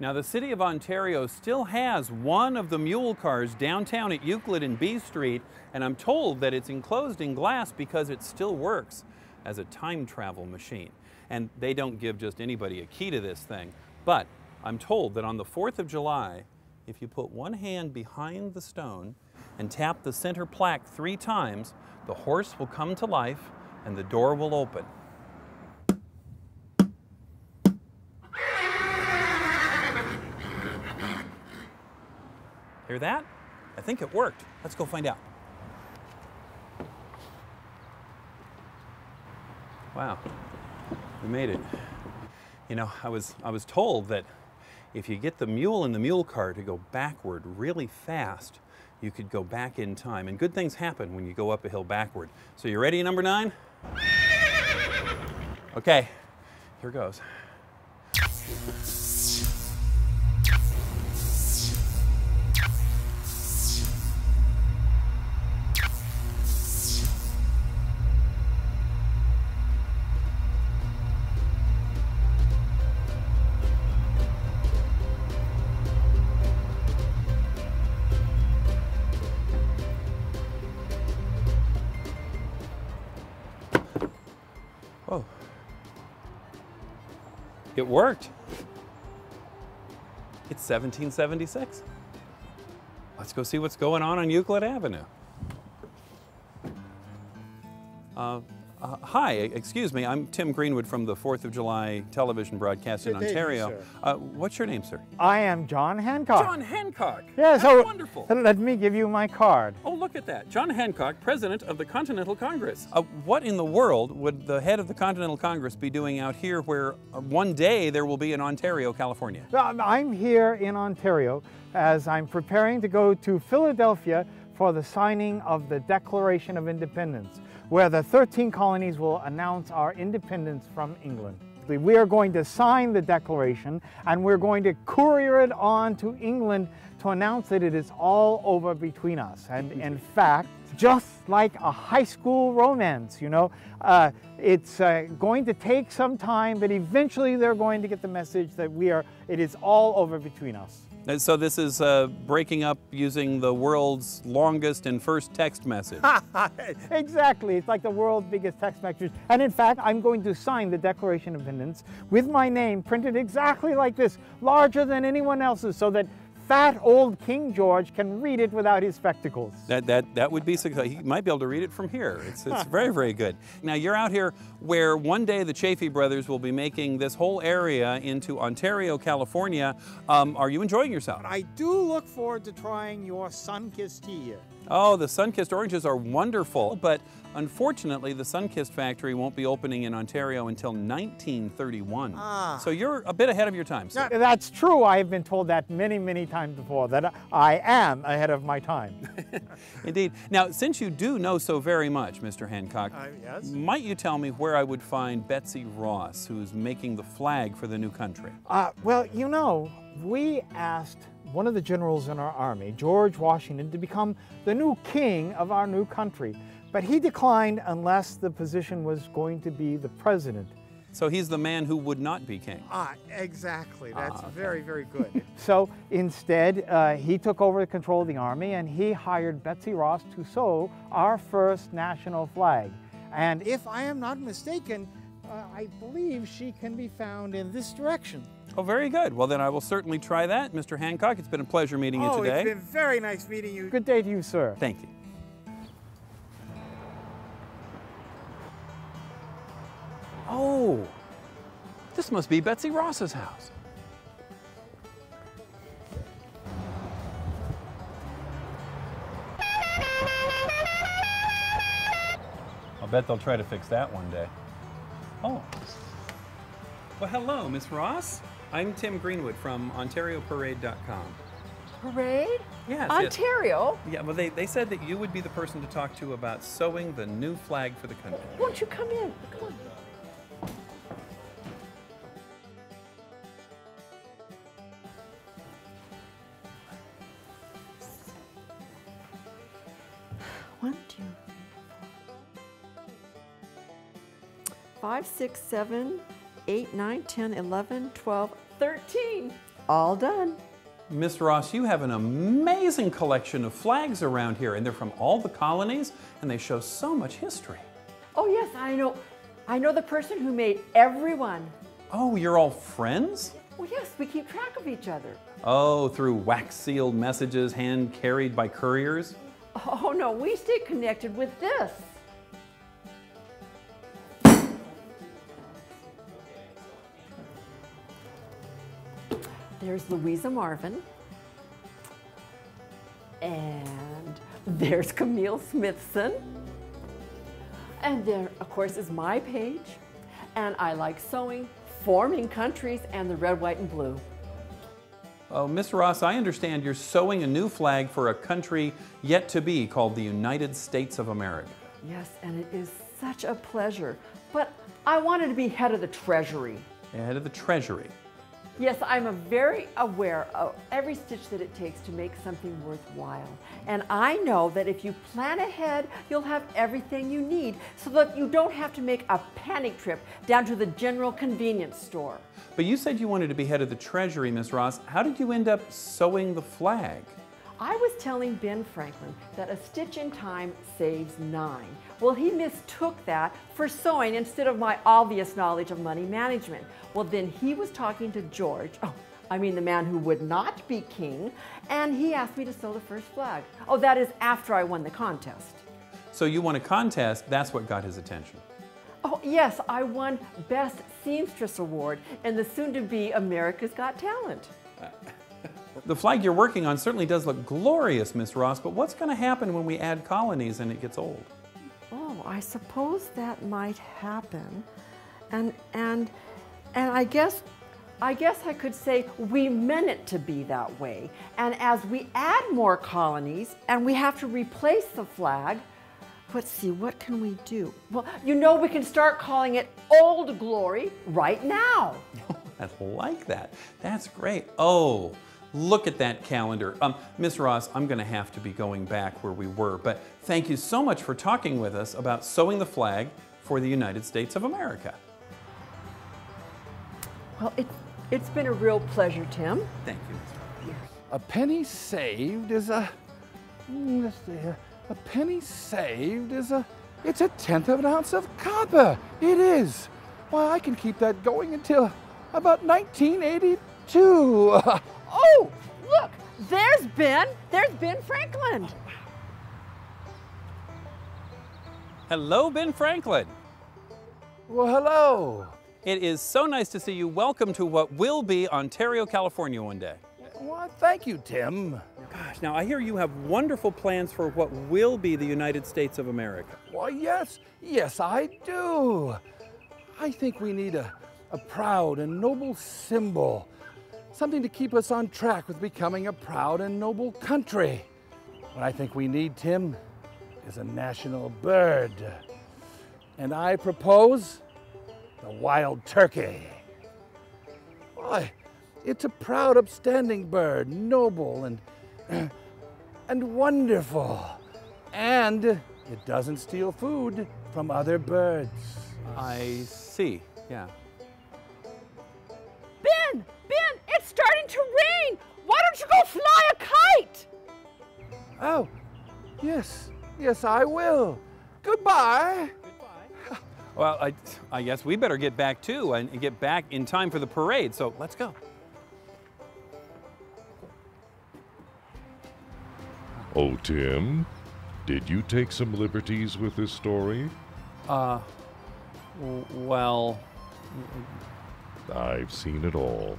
Now, the City of Ontario still has one of the mule cars downtown at Euclid and B Street, and I'm told that it's enclosed in glass because it still works as a time travel machine. And they don't give just anybody a key to this thing. But I'm told that on the 4th of July, if you put one hand behind the stone and tap the center plaque three times, the horse will come to life and the door will open. Hear that? I think it worked. Let's go find out. Wow, we made it. You know, I was, I was told that if you get the mule in the mule car to go backward really fast, you could go back in time. And good things happen when you go up a hill backward. So you ready, number nine? Okay, here goes. It worked. It's 1776. Let's go see what's going on on Euclid Avenue. Uh, uh, hi, excuse me. I'm Tim Greenwood from the 4th of July television broadcast in Good to you, Ontario. Uh, what's your name, sir? I am John Hancock. John Hancock. Yeah, so wonderful. let me give you my card. Oh, look at that. John Hancock, President of the Continental Congress. Uh, what in the world would the head of the Continental Congress be doing out here where uh, one day there will be in Ontario, California? Um, I'm here in Ontario as I'm preparing to go to Philadelphia for the signing of the Declaration of Independence, where the 13 colonies will announce our independence from England. We are going to sign the Declaration and we're going to courier it on to England to announce that it is all over between us. And in fact, just like a high school romance, you know, uh, it's uh, going to take some time, but eventually they're going to get the message that we are, it is all over between us. Uh, So this is uh, breaking up using the world's longest and first text message. exactly. It's like the world's biggest text message. And in fact, I'm going to sign the Declaration of Independence with my name printed exactly like this, larger than anyone else's, so that fat old King George can read it without his spectacles. That, that, that would be success. He might be able to read it from here. It's, it's very, very good. Now, you're out here where one day the Chaffey brothers will be making this whole area into Ontario, California. Um, are you enjoying yourself? I do look forward to trying your sun-kissed tea here. Oh, the Sunkist oranges are wonderful, but unfortunately, the Sunkist factory won't be opening in Ontario until 1931. Ah. So you're a bit ahead of your time, sir. That's true. I have been told that many, many times before, that I am ahead of my time. Indeed. Now, since you do know so very much, Mr. Hancock, Uh, yes? might you tell me where I would find Betsy Ross, who's making the flag for the new country? Uh, well, you know, we asked one of the generals in our army, George Washington, to become the new king of our new country. But he declined unless the position was going to be the president. So he's the man who would not be king. Ah, exactly. That's Ah, okay. very, very good. So instead, uh, he took over the control of the army and he hired Betsy Ross to sew our first national flag. And if I am not mistaken, uh, I believe she can be found in this direction. Oh, very good. Well, then I will certainly try that. Mr. Hancock, it's been a pleasure meeting you oh, today. it's been very nice meeting you. good day to you, sir. Thank you. Oh, this must be Betsy Ross's house. I'll bet they'll try to fix that one day. Oh. Well, hello, Miss Ross. I'm Tim Greenwood from OntarioParade.com. Parade? Yes. yes. Ontario? Yeah, well, they, they said that you would be the person to talk to about sewing the new flag for the country. Won't you come in? 5, 6, 7, 8, 9, 10, 11, 12, 13. All done. Miss Ross, you have an amazing collection of flags around here, and they're from all the colonies, and they show so much history. Oh yes, I know. I know the person who made everyone. Oh, you're all friends? Well, yes, we keep track of each other. Oh, through wax-sealed messages hand-carried by couriers? Oh no, we stay connected with this. There's Louisa Marvin. And there's Camille Smithson. And there, of course, is my page. And I like sewing, forming countries, and the red, white, and blue. Oh, Miss Ross, I understand you're sewing a new flag for a country yet to be called the United States of America. Yes, and it is such a pleasure. But I wanted to be head of the Treasury. Head of the Treasury. Yes, I'm very aware of every stitch that it takes to make something worthwhile. And I know that if you plan ahead, you'll have everything you need so that you don't have to make a panic trip down to the general convenience store. But you said you wanted to be head of the Treasury, Miss Ross. How did you end up sewing the flag? I was telling Ben Franklin that a stitch in time saves nine. Well, he mistook that for sewing instead of my obvious knowledge of money management. Well, then he was talking to George, oh, I mean the man who would not be king, and he asked me to sew the first flag. Oh, that is after I won the contest. So you won a contest, that's what got his attention. Oh, yes, I won Best Seamstress Award in the soon to be America's Got Talent. Uh, The flag you're working on certainly does look glorious, Miss Ross, but what's going to happen when we add colonies and it gets old? Oh, I suppose that might happen. And and and I guess I guess I could say we meant it to be that way. And as we add more colonies and we have to replace the flag, let's see, what can we do? Well, you know we can start calling it Old Glory right now. I like that. That's great. Oh, look at that calendar. Um, Miss Ross, I'm going to have to be going back where we were, but thank you so much for talking with us about sewing the flag for the United States of America. Well, it, it's been a real pleasure, Tim. Thank you, Miss A penny saved is a. Let's see here. A penny saved is a. It's a tenth of an ounce of copper. It is. Why, I can keep that going until about 1982. Oh, look, there's Ben. There's Ben Franklin. Hello, Ben Franklin. well, hello. It is so nice to see you. Welcome to what will be Ontario, California one day. Well, thank you, Tim. Gosh, now I hear you have wonderful plans for what will be the United States of America. Why, yes, yes, I do. I think we need a, a proud and noble symbol, something to keep us on track with becoming a proud and noble country. What I think we need, Tim, is a national bird. And I propose the wild turkey. Why, it's a proud, upstanding bird, noble and, and wonderful. And it doesn't steal food from other birds. I see, yeah. It's starting to rain. Why don't you go fly a kite? Oh, yes, yes, I will. Goodbye. Well, I, I guess we better get back too and get back in time for the parade. So let's go. Oh, Tim, did you take some liberties with this story? Uh, well, I've seen it all.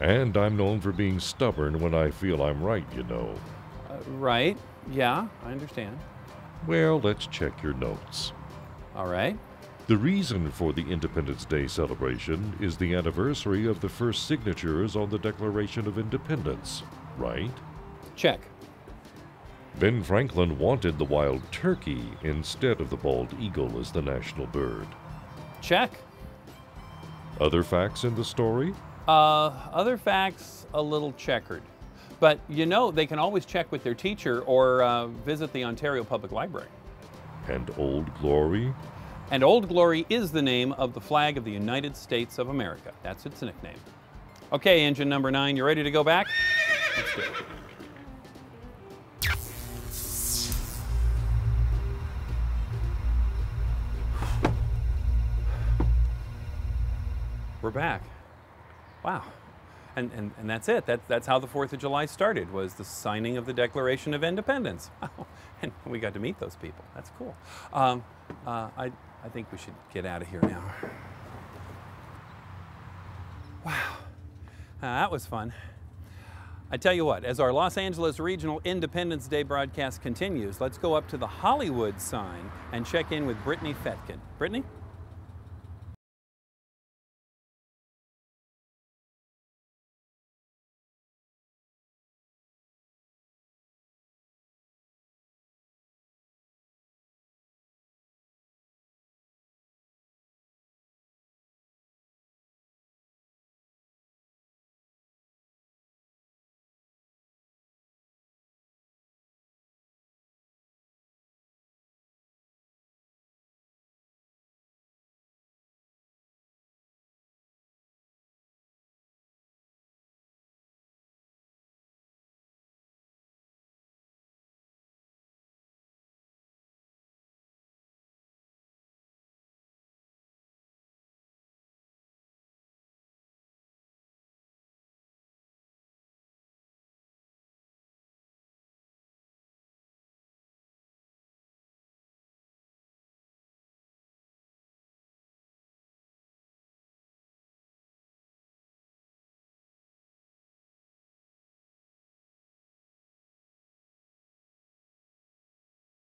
And I'm known for being stubborn when I feel I'm right, you know. uh, right. Yeah, I understand. Well, let's check your notes. All right. The reason for the Independence Day celebration is the anniversary of the first signatures on the Declaration of Independence, right? Check. Ben Franklin wanted the wild turkey instead of the bald eagle as the national bird. Check. Other facts in the story? Uh, other facts, a little checkered. But you know, they can always check with their teacher or uh, visit the Ontario Public Library. And Old Glory? And Old Glory is the name of the flag of the United States of America. That's its nickname. Okay, engine number nine, you ready to go back? Let's do it. We're back. Wow. And, and, and that's it. That, that's how the 4th of July started, was the signing of the Declaration of Independence. and we got to meet those people. That's cool. Um, uh, I, I think we should get out of here now. Wow. Uh, that was fun. I tell you what, as our Los Angeles Regional Independence Day broadcast continues, let's go up to the Hollywood sign and check in with Brittany Fetkin. Brittany?